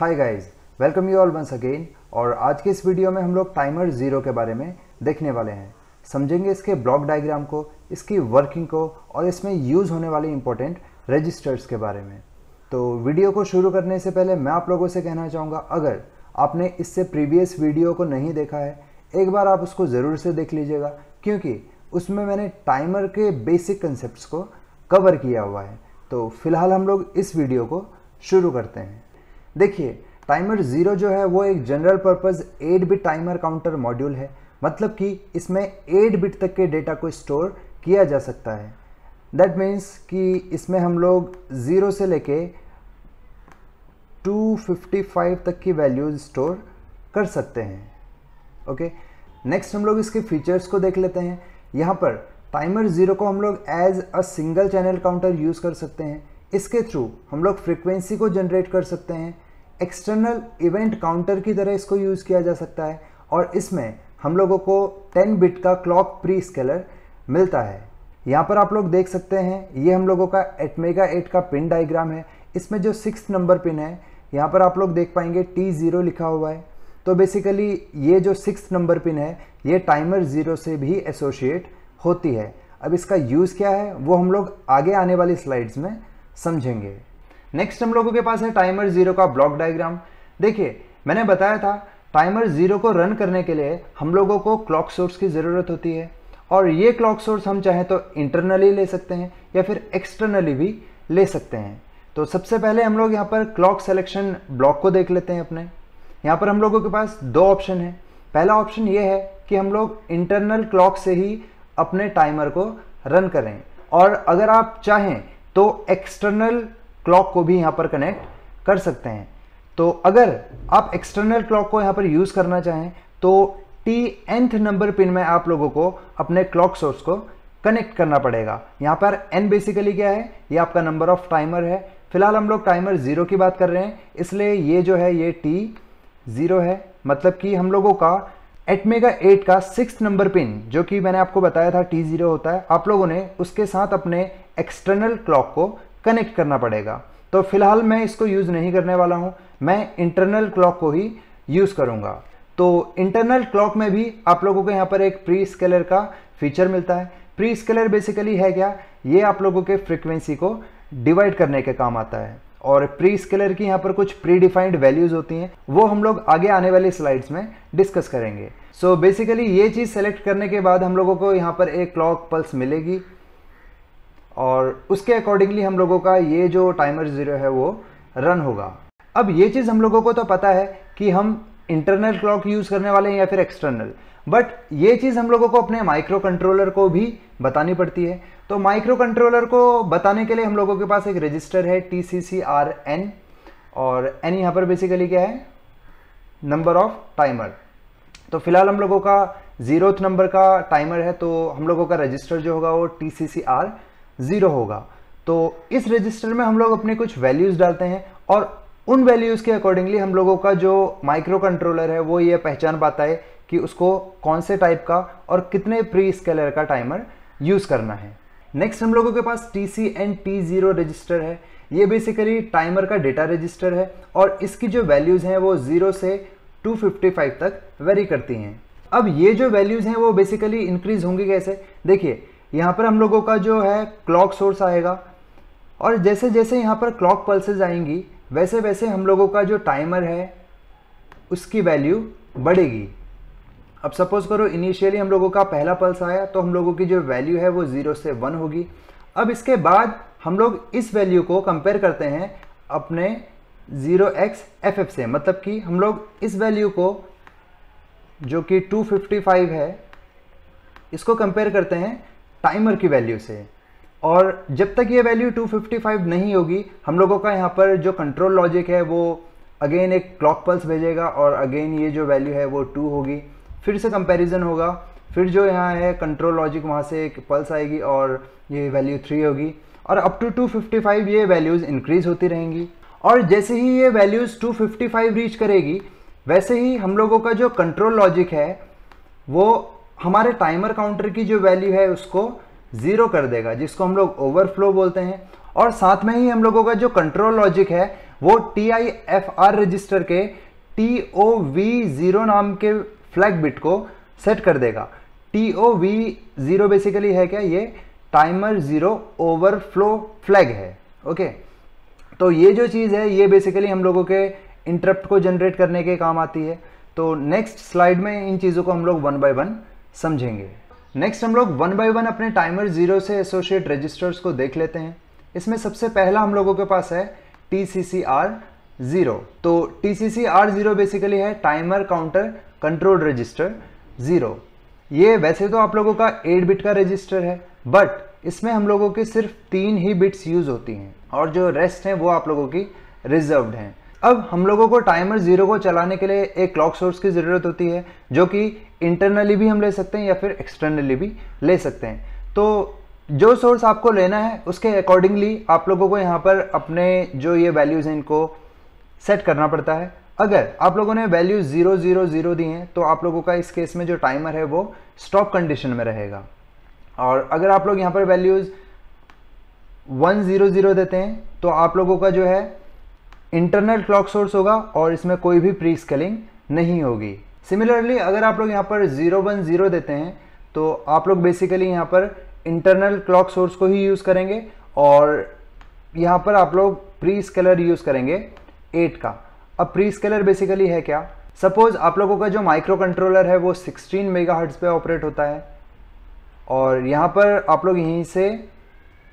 Hi guys welcome you all once again और आज के इस वीडियो में हम लोग टाइमर ज़ीरो के बारे में देखने वाले हैं। समझेंगे इसके ब्लॉक डायग्राम को, इसकी वर्किंग को, और इसमें यूज़ होने वाले इंपॉर्टेंट रजिस्टर्स के बारे में। तो वीडियो को शुरू करने से पहले मैं आप लोगों से कहना चाहूँगा, अगर आपने इससे प्रीवियस वीडियो को नहीं देखा है, एक बार आप उसको ज़रूर से देख लीजिएगा, क्योंकि उसमें मैंने टाइमर के बेसिक कंसेप्ट को कवर किया हुआ है। तो फ़िलहाल हम लोग इस वीडियो को शुरू करते हैं। देखिए टाइमर ज़ीरो जो है, वो एक general purpose 8 bit timer counter module है। मतलब कि इसमें 8 बिट तक के डेटा को स्टोर किया जा सकता है। दैट मीन्स कि इसमें हम लोग ज़ीरो से लेके 255 तक की वैल्यूज़ स्टोर कर सकते हैं। ओके नेक्स्ट हम लोग इसके फीचर्स को देख लेते हैं। यहाँ पर टाइमर ज़ीरो को हम लोग as a single channel counter use कर सकते हैं। इसके थ्रू हम लोग फ्रिक्वेंसी को जनरेट कर सकते हैं। एक्सटर्नल इवेंट काउंटर की तरह इसको यूज़ किया जा सकता है। और इसमें हम लोगों को 10 बिट का क्लॉक प्री स्केलर मिलता है। यहाँ पर आप लोग देख सकते हैं, ये हम लोगों का एटमेगा एट का पिन डायग्राम है। इसमें जो सिक्स नंबर पिन है, यहाँ पर आप लोग देख पाएँगे टी ज़ीरो लिखा हुआ है। तो बेसिकली ये जो सिक्स नंबर पिन है, ये टाइमर ज़ीरो से भी एसोशिएट होती है। अब इसका यूज़ क्या है, वो हम लोग आगे आने वाली स्लाइड्स में समझेंगे। नेक्स्ट हम लोगों के पास है टाइमर ज़ीरो का ब्लॉक डायग्राम देखिए, मैंने बताया था टाइमर ज़ीरो को रन करने के लिए हम लोगों को क्लॉक सोर्स की ज़रूरत होती है. और ये क्लॉक सोर्स हम चाहें तो इंटरनली ले सकते हैं या फिर एक्सटर्नली भी ले सकते हैं. तो सबसे पहले हम लोग यहाँ पर क्लॉक सेलेक्शन ब्लॉक को देख लेते हैं अपने. यहाँ पर हम लोगों के पास दो ऑप्शन है. पहला ऑप्शन ये है कि हम लोग इंटरनल क्लॉक से ही अपने टाइमर को रन करें. और अगर आप चाहें तो एक्सटर्नल क्लॉक को भी यहाँ पर कनेक्ट कर सकते हैं। तो अगर आप एक्सटर्नल क्लॉक को यहाँ पर यूज़ करना चाहें तो टी एंथ नंबर पिन में आप लोगों को अपने क्लॉक सोर्स को कनेक्ट करना पड़ेगा। यहाँ पर एन बेसिकली क्या है? ये आपका नंबर ऑफ़ टाइमर है। फ़िलहाल हम लोग टाइमर ज़ीरो की बात कर रहे हैं। इसलिए ये जो है, ये टी ज़ीरो है। मतलब कि हम लोगों का एटमेगा एट का सिक्स नंबर पिन जो कि मैंने आपको बताया था टी ज़ीरो होता है, आप लोगों ने उसके साथ अपने एक्सटर्नल क्लॉक को कनेक्ट करना पड़ेगा। तो फ़िलहाल मैं इसको यूज़ नहीं करने वाला हूँ, मैं इंटरनल क्लॉक को ही यूज़ करूँगा। तो इंटरनल क्लॉक में भी आप लोगों को यहाँ पर एक प्री स्केलर का फीचर मिलता है। प्री स्केलर बेसिकली है क्या? ये आप लोगों के फ्रिक्वेंसी को डिवाइड करने के काम आता है। और प्री स्केलर की यहाँ पर कुछ प्री डिफाइंड वैल्यूज़ होती हैं, वो हम लोग आगे आने वाली स्लाइड्स में डिस्कस करेंगे। सो so बेसिकली ये चीज़ सेलेक्ट करने के बाद हम लोगों को यहाँ पर एक क्लॉक पल्स मिलेगी। और उसके अकॉर्डिंगली हम लोगों का ये जो टाइमर ज़ीरो है वो रन होगा। अब ये चीज़ हम लोगों को तो पता है कि हम इंटरनल क्लॉक यूज़ करने वाले हैं या फिर एक्सटर्नल बट ये चीज़ हम लोगों को अपने माइक्रो कंट्रोलर को भी बतानी पड़ती है। तो माइक्रो कंट्रोलर को बताने के लिए हम लोगों के पास एक रजिस्टर है T C C R N और एन यहाँ पर बेसिकली क्या है? नंबर ऑफ़ टाइमर तो फ़िलहाल हम लोगों का जीरोथ नंबर का टाइमर है तो हम लोगों का रजिस्टर जो होगा वो T C C R zero होगा। तो इस रजिस्टर में हम लोग अपने कुछ वैल्यूज़ डालते हैं और उन वैल्यूज़ के अकॉर्डिंगली हम लोगों का जो माइक्रो कंट्रोलर है, वो ये पहचान पाता है कि उसको कौन से टाइप का और कितने प्री स्केलर का टाइमर यूज़ करना है। नेक्स्ट हम लोगों के पास T C and T zero register है। ये बेसिकली टाइमर का डेटा रजिस्टर है और इसकी जो वैल्यूज़ हैं, वो ज़ीरो से 255 तक वेरी करती हैं। अब ये जो वैल्यूज़ हैं, वो बेसिकली इंक्रीज होंगी कैसे? देखिए यहाँ पर हम लोगों का जो है क्लॉक सोर्स आएगा। और जैसे जैसे यहाँ पर क्लॉक पल्सेज आएँगी, वैसे वैसे हम लोगों का जो टाइमर है, उसकी वैल्यू बढ़ेगी। अब सपोज़ करो इनिशियली हम लोगों का पहला पल्स आया तो हम लोगों की जो वैल्यू है वो ज़ीरो से वन होगी। अब इसके बाद हम लोग इस वैल्यू को कंपेयर करते हैं अपने ज़ीरो एक्स एफ़ एफ़ से। मतलब कि हम लोग इस वैल्यू को, जो कि 255 है, इसको कंपेयर करते हैं। टाइमर की वैल्यू से। और जब तक ये वैल्यू 255 नहीं होगी, हम लोगों का यहाँ पर जो कंट्रोल लॉजिक है, वो अगेन एक क्लॉक पल्स भेजेगा और अगेन ये जो वैल्यू है, वो टू होगी। फिर से कंपैरिजन होगा। फिर जो यहाँ है कंट्रोल लॉजिक वहाँ से एक पल्स आएगी और ये वैल्यू थ्री होगी। और अप टू 255 ये वैल्यूज़ इंक्रीज होती रहेंगी। और जैसे ही ये वैल्यूज़ 255 रीच करेगी, वैसे ही हम लोगों का जो कंट्रोल लॉजिक है, वो हमारे टाइमर काउंटर की जो वैल्यू है उसको ज़ीरो कर देगा, जिसको हम लोग ओवरफ्लो बोलते हैं। और साथ में ही हम लोगों का जो कंट्रोल लॉजिक है, वो T I F R register के टी ओ वी ज़ीरो नाम के फ्लैग बिट को सेट कर देगा। T O V zero basically है क्या ये? टाइमर ज़ीरो ओवरफ्लो फ्लैग है ओके तो ये जो चीज़ है, ये बेसिकली हम लोगों के इंटरप्ट को जनरेट करने के काम आती है। तो नेक्स्ट स्लाइड में इन चीज़ों को हम लोग वन बाय वन समझेंगे। नेक्स्ट हम लोग वन बाय वन अपने टाइमर ज़ीरो से एसोसिएट रजिस्टर्स को देख लेते हैं। इसमें सबसे पहला हम लोगों के पास है T C C R zero तो T C C R zero basically है timer counter control register zero ये वैसे तो आप लोगों का 8 बिट का रजिस्टर है बट इसमें हम लोगों के सिर्फ़ तीन ही बिट्स यूज़ होती हैं और जो रेस्ट हैं वो आप लोगों की रिजर्व्ड हैं। अब हम लोगों को टाइमर ज़ीरो को चलाने के लिए एक क्लॉक सोर्स की ज़रूरत होती है, जो कि इंटरनली भी हम ले सकते हैं या फिर एक्सटर्नली भी ले सकते हैं। तो जो सोर्स आपको लेना है, उसके अकॉर्डिंगली आप लोगों को यहाँ पर अपने जो ये वैल्यूज़ हैं इनको सेट करना पड़ता है। अगर आप लोगों ने वैल्यू ज़ीरो ज़ीरो ज़ीरो दी हैं तो आप लोगों का इस केस में जो टाइमर है वो स्टॉप कंडीशन में रहेगा। और अगर आप लोग यहाँ पर वैल्यूज़ वन ज़ीरो ज़ीरो देते हैं तो आप लोगों का जो है इंटरनल क्लॉक सोर्स होगा और इसमें कोई भी प्री स्केलिंग नहीं होगी। सिमिलरली अगर आप लोग यहाँ पर ज़ीरो वन ज़ीरो देते हैं तो आप लोग बेसिकली यहाँ पर इंटरनल क्लॉक सोर्स को ही यूज़ करेंगे और यहाँ पर आप लोग प्री स्केलर यूज़ करेंगे एट का। अब प्री स्केलर बेसिकली है क्या? सपोज़ आप लोगों का जो माइक्रो कंट्रोलर है, वो 16 मेगा पे ऑपरेट होता है और यहाँ पर आप लोग यहीं से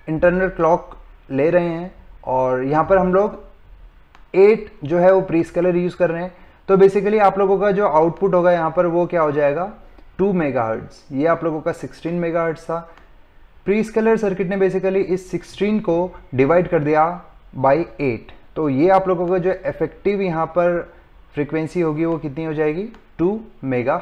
इंटरनल क्लॉक ले रहे हैं और यहाँ पर हम लोग 8 जो है वो प्री स्केलर यूज़ कर रहे हैं। तो बेसिकली आप लोगों का जो आउटपुट होगा यहाँ पर वो क्या हो जाएगा? टू मेगा ये आप लोगों का 16 मेगा था। प्री स्केलर सर्किट ने बेसिकली इस 16 को डिवाइड कर दिया बाई एट तो ये आप लोगों का जो इफ़ेक्टिव यहाँ पर फ्रिक्वेंसी होगी वो कितनी हो जाएगी? टू मेगा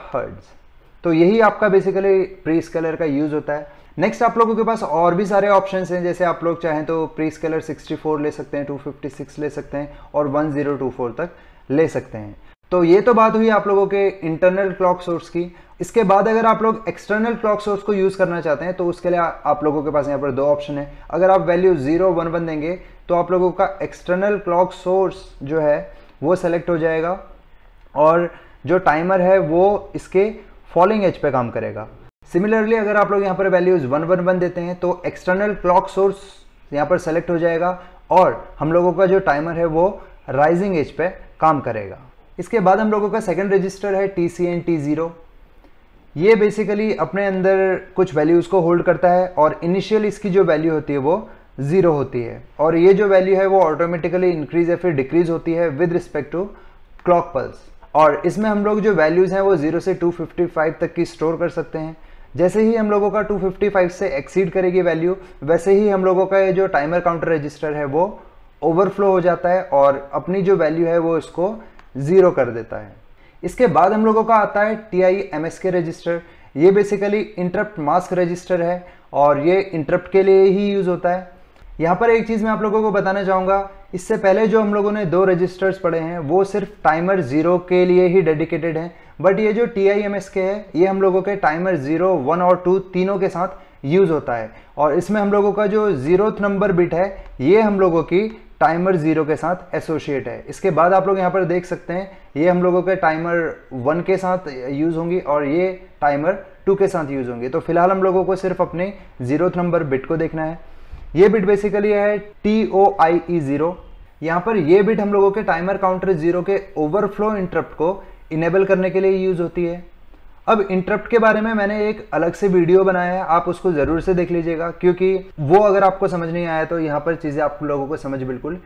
तो यही आपका बेसिकली प्री स्केलर का यूज़ होता है। नेक्स्ट आप लोगों के पास और भी सारे ऑप्शन हैं। जैसे आप लोग चाहें तो प्री स्केलर 64 ले सकते हैं 256 ले सकते हैं और 1024 तक ले सकते हैं। तो ये तो बात हुई आप लोगों के इंटरनल क्लॉक सोर्स की। इसके बाद अगर आप लोग एक्सटर्नल क्लॉक सोर्स को यूज़ करना चाहते हैं तो उसके लिए आप लोगों के पास यहाँ पर दो ऑप्शन है। अगर आप वैल्यू ज़ीरो वन वन देंगे तो आप लोगों का एक्सटर्नल क्लॉक सोर्स जो है, वो सेलेक्ट हो जाएगा और जो टाइमर है, वो इसके फॉलोइंग एज पे काम करेगा। सिमिलरली अगर आप लोग यहाँ पर वैल्यूज़ वन वन वन देते हैं तो एक्सटर्नल क्लॉक सोर्स यहाँ पर सेलेक्ट हो जाएगा और हम लोगों का जो टाइमर है वो राइजिंग एज पे काम करेगा। इसके बाद हम लोगों का सेकेंड रजिस्टर है T C N T zero ये बेसिकली अपने अंदर कुछ वैल्यूज़ को होल्ड करता है और इनिशियल इसकी जो वैल्यू होती है वो ज़ीरो होती है। और ये जो वैल्यू है वो ऑटोमेटिकली इंक्रीज या फिर डिक्रीज होती है with respect to clock pulse और इसमें हम लोग जो वैल्यूज़ हैं वो ज़ीरो से 255 तक की स्टोर कर सकते हैं। जैसे ही हम लोगों का 255 से एक्सीड करेगी वैल्यू वैसे ही हम लोगों का ये जो टाइमर काउंटर रजिस्टर है वो ओवरफ्लो हो जाता है और अपनी जो वैल्यू है वो इसको ज़ीरो कर देता है। इसके बाद हम लोगों का आता है T I M S K register ये बेसिकली इंटरप्ट मास्क रजिस्टर है और ये इंटरप्ट के लिए ही यूज़ होता है। यहाँ पर एक चीज़ मैं आप लोगों को बताना चाहूँगा। इससे पहले जो हम लोगों ने दो रजिस्टर्स पढ़े हैं, वो सिर्फ़ टाइमर ज़ीरो के लिए ही डेडिकेटेड हैं। बट ये जो टी आई एम एस के है, ये हम लोगों के टाइमर ज़ीरो वन और टू तीनों के साथ यूज़ होता है। और इसमें हम लोगों का जो ज़ीरोथ नंबर बिट है, ये हम लोगों की टाइमर ज़ीरो के साथ एसोसिएट है। इसके बाद आप लोग यहाँ पर देख सकते हैं, ये हम लोगों के टाइमर वन के साथ यूज़ होंगी और ये टाइमर टू के साथ यूज़ होंगी। तो फ़िलहाल हम लोगों को सिर्फ़ अपने ज़ीरो नंबर बिट को देखना है। ये बिट बेसिकली है T O I E zero यहाँ पर ये बिट हम लोगों के टाइमर काउंटर ज़ीरो के ओवरफ्लो इंटरप्ट को इनेबल करने के लिए यूज़ होती है। अब इंटरप्ट के बारे में मैंने एक अलग से वीडियो बनाया है, आप उसको ज़रूर से देख लीजिएगा, क्योंकि वो अगर आपको समझ नहीं आया तो यहाँ पर चीज़ें आप लोगों को समझ बिल्कुल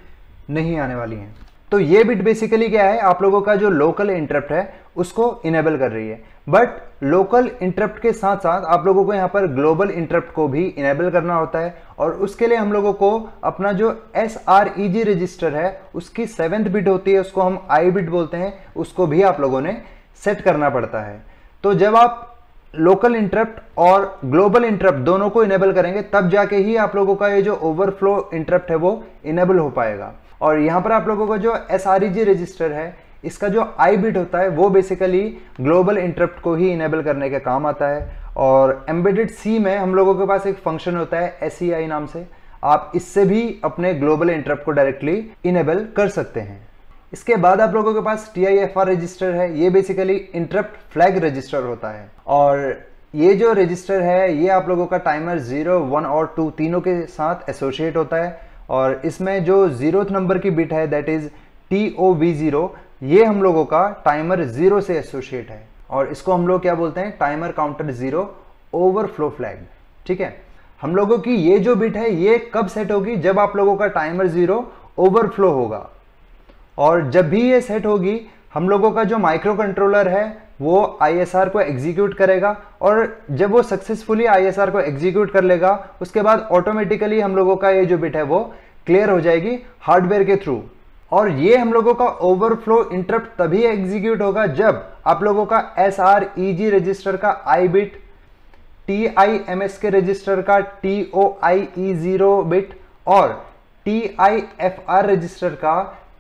नहीं आने वाली हैं। तो ये बिट बेसिकली क्या है, आप लोगों का जो लोकल इंटरप्ट है, उसको इनेबल कर रही है। बट लोकल इंटरप्ट के साथ साथ आप लोगों को यहाँ पर ग्लोबल इंटरप्ट को भी इनेबल करना होता है और उसके लिए हम लोगों को अपना जो S R E G register है, उसकी सेवेंथ बिट होती है, उसको हम आई बिट बोलते हैं, उसको भी आप लोगों ने सेट करना पड़ता है। तो जब आप लोकल इंटरप्ट और ग्लोबल इंटरप्ट दोनों को इनेबल करेंगे, तब जाके ही आप लोगों का ये जो ओवरफ्लो इंटरप्ट है, वो इनेबल हो पाएगा। और यहाँ पर आप लोगों का जो S R E G register है, इसका जो आई बिट होता है, वो बेसिकली ग्लोबल इंटरप्ट को ही इनेबल करने के काम आता है। और एम्बेडेड सी में हम लोगों के पास एक फ़ंक्शन होता है एससीआई नाम से। आप इससे भी अपने ग्लोबल इंटरप्ट को डायरेक्टली इनेबल कर सकते हैं। इसके बाद आप लोगों के पास T I F R register है। ये बेसिकली इंटरप्ट फ्लैग रजिस्टर होता है। और ये जो रजिस्टर है, ये आप लोगों का टाइमर ज़ीरो वन और टू तीनों के साथ एसोसिएट होता है। और इसमें जो ज़ीरो नंबर की बिट है that is T O V zero ये हम लोगों का टाइमर ज़ीरो से एसोसिएट है। और इसको हम लोग क्या बोलते हैं? Timer counter zero overflow flag ठीक है? हम लोगों की ये जो बिट है, ये कब सेट होगी? जब आप लोगों का टाइमर ज़ीरो ओवरफ्लो होगा। और जब भी ये सेट होगी, हम लोगों का जो माइक्रो कंट्रोलर है, वो ISR को एग्जीक्यूट करेगा और जब वो सक्सेसफुली ISR को एग्जीक्यूट कर लेगा, उसके बाद ऑटोमेटिकली हम लोगों का ये जो बिट है, वो क्लियर हो जाएगी हार्डवेयर के थ्रू और ये हम लोगों का ओवरफ्लो इंटरप्ट तभी एग्जीक्यूट होगा जब आप लोगों का S R E G register का I bit T I M S K register का T O I E zero bit और T I F R register का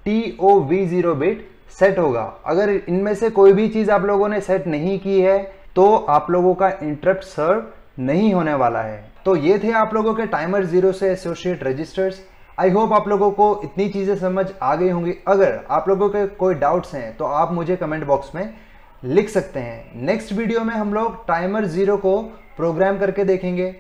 T O V zero bit set होगा। अगर इनमें से कोई भी चीज़ आप लोगों ने सेट नहीं की है तो आप लोगों का इंटरप्ट सर्व नहीं होने वाला है। तो ये थे आप लोगों के टाइमर ज़ीरो से एसोसिएट रजिस्टर्स आई होप आप लोगों को इतनी चीज़ें समझ आ गई होंगी। अगर आप लोगों के कोई डाउट्स हैं तो आप मुझे कमेंट बॉक्स में लिख सकते हैं। नेक्स्ट वीडियो में हम लोग टाइमर ज़ीरो को प्रोग्राम करके देखेंगे।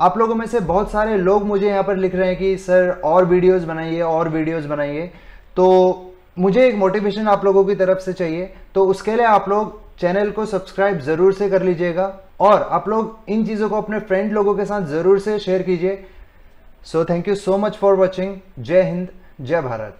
आप लोगों में से बहुत सारे लोग मुझे यहाँ पर लिख रहे हैं कि, सर, और वीडियोस बनाइए, और वीडियोस बनाइए। तो मुझे एक मोटिवेशन आप लोगों की तरफ़ से चाहिए। तो उसके लिए आप लोग चैनल को सब्सक्राइब ज़रूर से कर लीजिएगा और आप लोग इन चीज़ों को अपने फ्रेंड लोगों के साथ ज़रूर से शेयर कीजिए। So thank you so much for watching जय हिंद, जय भारत।